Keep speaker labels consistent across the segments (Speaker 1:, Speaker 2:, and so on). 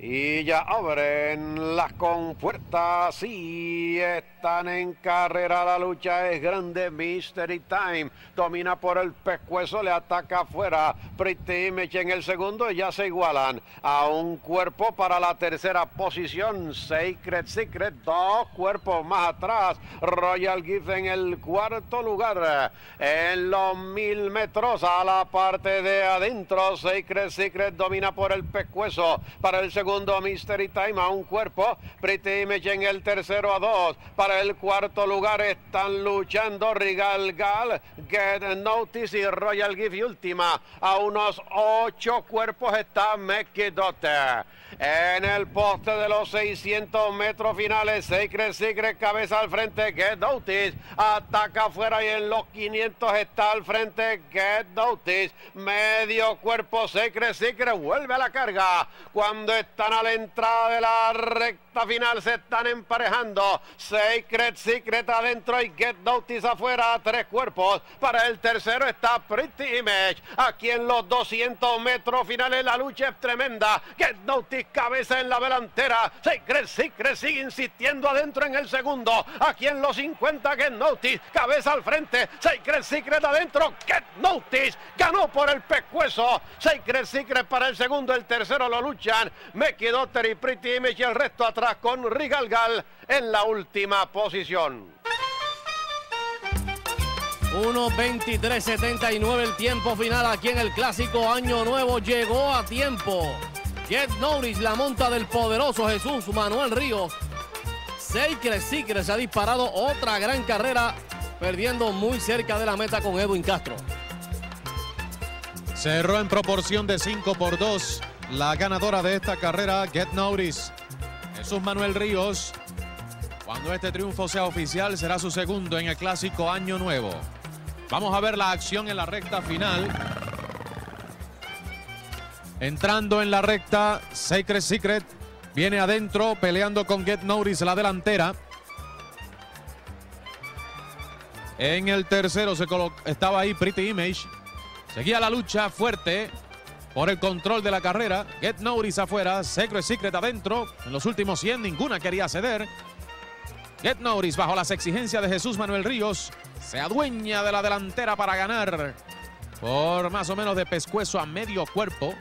Speaker 1: Y ya abren las compuertas y están en carrera. La lucha es grande. Mystery Time domina por el pescuezo, le ataca afuera. Pretty Image en el segundo ya se igualan a un cuerpo para la tercera posición. Sacred Secret, dos cuerpos más atrás. Royal Gift en el cuarto lugar. En los mil metros a la parte de adentro. Sacred Secret domina por el pescuezo para el segundo segundo Mystery Time a un cuerpo. Pretty Image en el tercero a dos. Para el cuarto lugar están luchando Rigal Gal, Get Notice y Royal Gift y última. A unos ocho cuerpos está Mecky Doctor. En el poste de los 600 metros finales, Secret Secret cabeza al frente, Get Notice. Ataca afuera y en los 500 está al frente Get Notice. Medio cuerpo Secret Secret vuelve a la carga. Cuando están a la entrada de la recta final, se están emparejando. Secret Secret adentro y Get Notice afuera. Tres cuerpos. Para el tercero está Pretty Image. Aquí en los 200 metros finales la lucha es tremenda. Get Notice cabeza en la delantera. Secret Secret sigue insistiendo adentro en el segundo. Aquí en los 50 Get Notice, cabeza al frente. Secret Secret adentro. Get Notice ganó por el pescuezo. Secret Secret para el segundo, el tercero lo luchan. Meki Dotter y Pretty Image y el resto atrás con Rigal Gal en la última posición.
Speaker 2: 1.23.79 el tiempo final aquí en el clásico Año Nuevo. Llegó a tiempo. Get Norris, la monta del poderoso Jesús Manuel Ríos. Secret Secret se ha disparado otra gran carrera, perdiendo muy cerca de la meta con Edwin Castro.
Speaker 3: Cerró en proporción de 5 por 2 la ganadora de esta carrera, Get Norris. Jesús Manuel Ríos. Cuando este triunfo sea oficial, será su segundo en el clásico Año Nuevo. Vamos a ver la acción en la recta final. Entrando en la recta, Sacred Secret viene adentro peleando con Get Notice la delantera. En el tercero se estaba ahí Pretty Image. Seguía la lucha fuerte por el control de la carrera. Get Notice afuera, Secret Secret adentro. En los últimos 100 ninguna quería ceder. Get Notice bajo las exigencias de Jesús Manuel Ríos se adueña de la delantera para ganar por más o menos de pescuezo a medio cuerpo.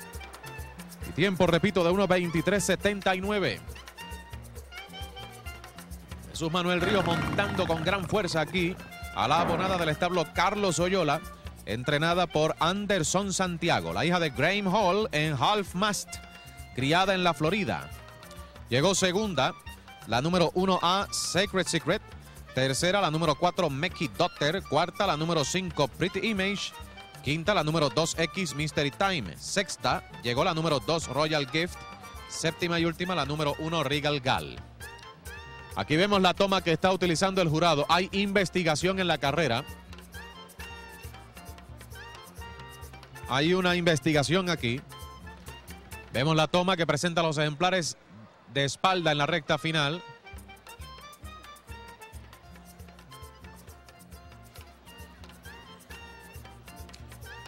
Speaker 3: Y tiempo, repito, de 1.23.79. Jesús Manuel Ríos montando con gran fuerza aquí a la abonada del establo Carlos Oyola, entrenada por Anderson Santiago, la hija de Graham Hall en Half Mast, criada en la Florida. Llegó segunda, la número 1A, Sacred Secret. Tercera, la número 4, Meki Doctor. Cuarta, la número 5, Pretty Image. Quinta, la número 2X Mystery Time. Sexta, llegó la número 2 Royal Gift. Séptima y última, la número 1 Regal Gal. Aquí vemos la toma que está utilizando el jurado. Hay investigación en la carrera. Hay una investigación aquí. Vemos la toma que presenta los ejemplares de espalda en la recta final.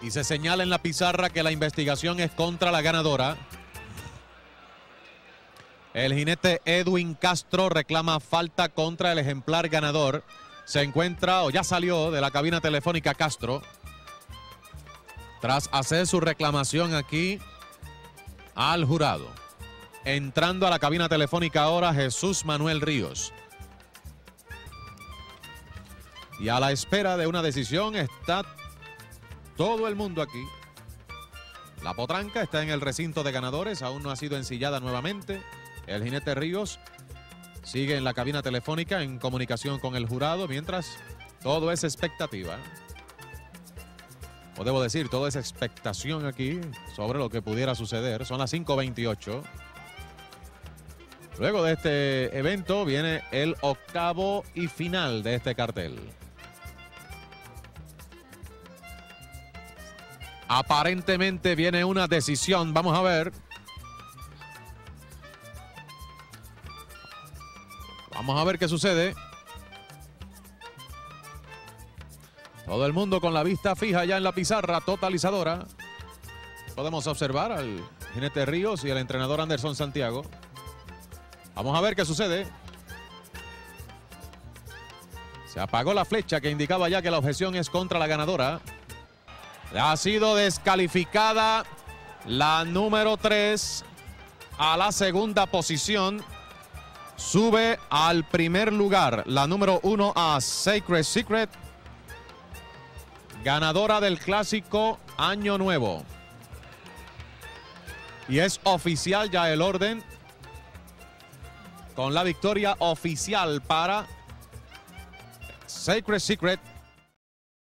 Speaker 3: Y se señala en la pizarra que la investigación es contra la ganadora. El jinete Edwin Castro reclama falta contra el ejemplar ganador. Se encuentra o ya salió de la cabina telefónica Castro. Tras hacer su reclamación aquí al jurado. Entrando a la cabina telefónica ahora Jesús Manuel Ríos. Y a la espera de una decisión está todo el mundo aquí. La potranca está en el recinto de ganadores, aún no ha sido ensillada nuevamente. El jinete Ríos sigue en la cabina telefónica en comunicación con el jurado, mientras todo es expectativa. O debo decir, todo es expectación aquí sobre lo que pudiera suceder. Son las 5.28. Luego de este evento viene el octavo y final de este cartel. Aparentemente viene una decisión. Vamos a ver. Vamos a ver qué sucede. Todo el mundo con la vista fija ya en la pizarra totalizadora. podemos observar al jinete Ríos y el entrenador Anderson Santiago. Vamos a ver qué sucede. Se apagó la flecha que indicaba ya que la objeción es contra la ganadora. Ha sido descalificada la número 3 a la segunda posición. Sube al primer lugar la número 1 a Sacred Secret. Ganadora del clásico Año Nuevo. Y es oficial ya el orden con la victoria oficial para Sacred Secret